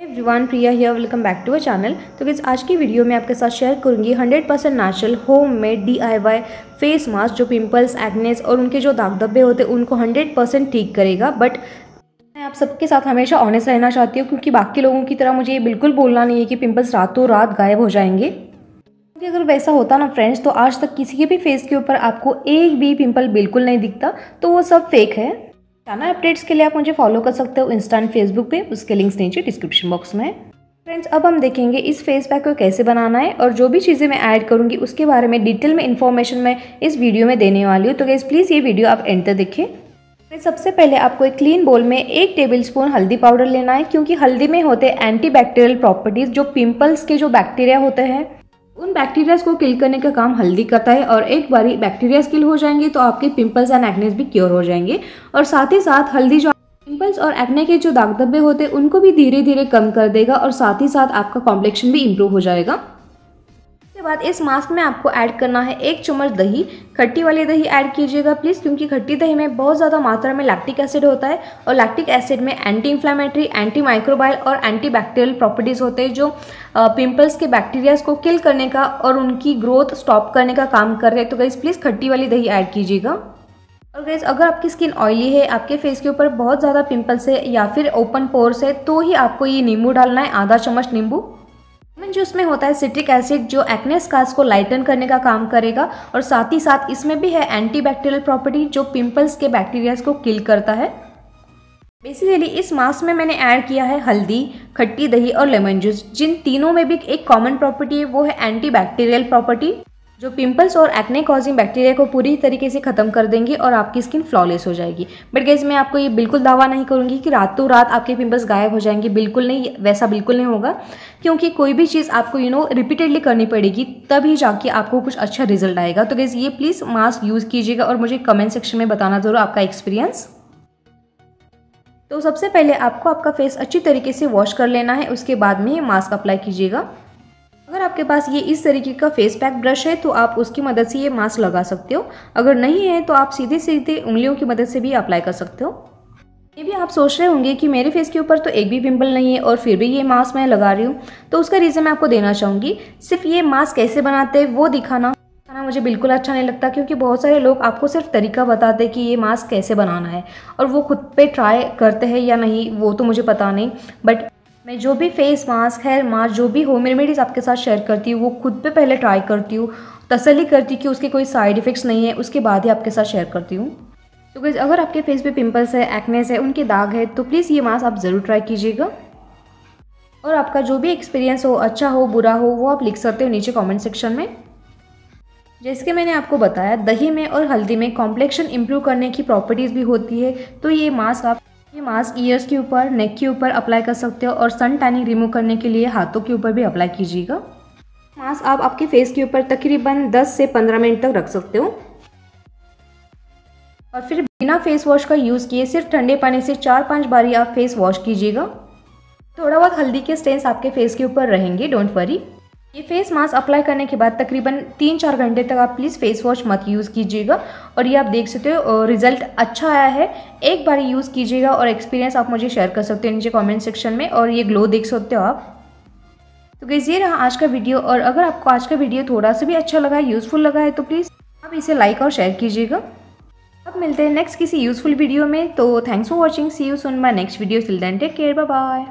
Everyone Priya here welcome back to a channel तो किस आज की वीडियो में आपके साथ शेयर करूँगी 100% परसेंट नेचुरल होम मेड डी फेस मास्क जो पिंपल्स एक्नेस और उनके जो दाग धब्बे होते हैं, उनको 100% परसेंट ठीक करेगा। बट मैं आप सबके साथ हमेशा ऑनेस्ट रहना चाहती हूँ, क्योंकि बाकी लोगों की तरह मुझे ये बिल्कुल बोलना नहीं है कि पिंपल्स रातों रात गायब हो जाएँगे। क्योंकि अगर वैसा होता ना फ्रेंड्स तो आज तक किसी के भी फेस के ऊपर आपको एक भी पिंपल बिल्कुल नहीं दिखता तो वो सब फेक है। जाना अपडेट्स के लिए आप मुझे फॉलो कर सकते हो इंस्टा एंड फेसबुक पे। उसके लिंक्स नीचे डिस्क्रिप्शन बॉक्स में। फ्रेंड्स अब हम देखेंगे इस फेस पैक को कैसे बनाना है और जो भी चीज़ें मैं ऐड करूँगी, उसके बारे में डिटेल में इन्फॉर्मेशन मैं इस वीडियो में देने वाली हूँ। तो गैस प्लीज़ ये वीडियो आप एंड तक देखें। फिर सबसे पहले आपको एक क्लीन बोल में एक टेबल स्पून हल्दी पाउडर लेना है, क्योंकि हल्दी में होते एंटी प्रॉपर्टीज़ जो पिंपल्स के जो बैक्टीरिया होते हैं उन बैक्टीरियाज को किल करने का काम हल्दी करता है और एक बारी बैक्टीरियाज किल हो जाएँगे तो आपके पिंपल्स एंड एक्नेस भी क्योर हो जाएँगे। और साथ ही साथ हल्दी जो पिंपल्स और एक्ने के जो दाग धब्बे होते हैं, उनको भी धीरे धीरे कम कर देगा और साथ ही साथ आपका कॉम्प्लेक्शन भी इम्प्रूव हो जाएगा। बाद इस मास्क में आपको ऐड करना है एक चम्मच दही। खट्टी वाली दही ऐड कीजिएगा प्लीज़ क्योंकि खट्टी दही में बहुत ज़्यादा मात्रा में लैक्टिक एसिड होता है और लैक्टिक एसिड में एंटी इन्फ्लामेटरी एंटी माइक्रोबाइल और एंटी बैक्टीरियल प्रॉपर्टीज़ होते हैं, जो पिंपल्स के बैक्टीरियाज को किल करने का और उनकी ग्रोथ स्टॉप करने का काम कर रहे हैं। तो गई प्लीज़ खट्टी वाली दही ऐड कीजिएगा। और गैस अगर आपकी स्किन ऑयली है, आपके फेस के ऊपर बहुत ज़्यादा पिंपल्स है या फिर ओपन पोर्स है तो ही आपको ये नींबू डालना है, आधा चम्मच नींबू। लेमन जूस में होता है सिट्रिक एसिड जो एक्ने स्कार्स को लाइटन करने का काम करेगा और साथ ही साथ इसमें भी है एंटीबैक्टीरियल प्रॉपर्टी जो पिंपल्स के बैक्टीरियाज को किल करता है। बेसिकली इस मास्क में मैंने ऐड किया है हल्दी, खट्टी दही और लेमन जूस जिन तीनों में भी एक कॉमन प्रॉपर्टी है, वो है एंटीबैक्टीरियल प्रॉपर्टी जो पिंपल्स और एक्ने कॉजिंग बैक्टीरिया को पूरी तरीके से ख़त्म कर देंगे और आपकी स्किन फ्लॉलेस हो जाएगी। बट गैस मैं आपको ये बिल्कुल दावा नहीं करूँगी कि रातों रात आपके पिंपल्स गायब हो जाएँगे। बिल्कुल नहीं, वैसा बिल्कुल नहीं होगा। क्योंकि कोई भी चीज़ आपको यू नो रिपीटेडली करनी पड़ेगी, तभी जाके आपको कुछ अच्छा रिज़ल्ट आएगा। तो गैस ये प्लीज़ मास्क यूज़ कीजिएगा और मुझे कमेंट सेक्शन में बताना ज़रूर आपका एक्सपीरियंस तो सबसे पहले आपको आपका फेस अच्छी तरीके से वॉश कर लेना है। उसके बाद में मास्क अप्लाई कीजिएगा। अगर आपके पास ये इस तरीके का फेस पैक ब्रश है तो आप उसकी मदद से ये मास्क लगा सकते हो। अगर नहीं है तो आप सीधे सीधे उंगलियों की मदद से भी अप्लाई कर सकते हो। ये भी आप सोच रहे होंगे कि मेरे फेस के ऊपर तो एक भी पिंपल नहीं है और फिर भी ये मास्क मैं लगा रही हूँ। तो उसका रीज़न मैं आपको देना चाहूँगी, सिर्फ़ ये मास्क कैसे बनाते हैं, वो दिखाना। खाना मुझे बिल्कुल अच्छा नहीं लगता क्योंकि बहुत सारे लोग आपको सिर्फ़ तरीका बताते हैं कि ये मास्क कैसे बनाना है। और वो खुद पे ट्राई करते हैं या नहीं, वो तो मुझे पता नहीं। बट मैं जो भी फेस मास्क हेयर मास्क जो भी होम रेमेडीज़ आपके साथ शेयर करती हूँ, वो खुद पे पहले ट्राई करती हूँ तसली करती कि उसके कोई साइड इफ़ेक्ट्स नहीं है, उसके बाद ही आपके साथ शेयर करती हूँ। तो गैस अगर आपके फेस पे पिंपल्स है एक्नेस है, उनके दाग है तो प्लीज़ ये मास्क आप ज़रूर ट्राई कीजिएगा। और आपका जो भी एक्सपीरियंस हो अच्छा हो, बुरा हो, वो आप लिख सकते हो नीचे कमेंट सेक्शन में। जैसे कि मैंने आपको बताया, दही में और हल्दी में कॉम्प्लेक्शन इम्प्रूव करने की प्रॉपर्टीज़ भी होती है तो ये मास्क आप ये मास्क ईयर्स के ऊपर नेक के ऊपर अप्लाई कर सकते हो और सन टैनिंग रिमूव करने के लिए हाथों के ऊपर भी अप्लाई कीजिएगा। मास्क आप आपके फेस के ऊपर तकरीबन 10 से 15 मिनट तक रख सकते हो। और फिर बिना फेस वॉश का यूज़ किए सिर्फ़ ठंडे पानी से चार पाँच बारी आप फेस वॉश कीजिएगा। थोड़ा बहुत हल्दी के स्टेन्स आपके फेस के ऊपर रहेंगे डोंट वरी ये फेस मास्क अप्लाई करने के बाद तकरीबन तीन चार घंटे तक आप प्लीज़ फेस वॉश मत यूज़ कीजिएगा। और ये आप देख सकते हो रिज़ल्ट अच्छा आया है। एक बार यूज़ कीजिएगा और एक्सपीरियंस आप मुझे शेयर कर सकते हो नीचे कमेंट सेक्शन में और ये ग्लो देख सकते हो आप। तो गैस ये रहा आज का वीडियो और अगर आपको आज का वीडियो थोड़ा सा भी अच्छा लगा यूज़फुल लगा है तो प्लीज़ आप इसे लाइक और शेयर कीजिएगा। अब मिलते हैं नेक्स्ट किसी यूज़फुल वीडियो में। तो thanks for watching see you soon my next video till then take care bye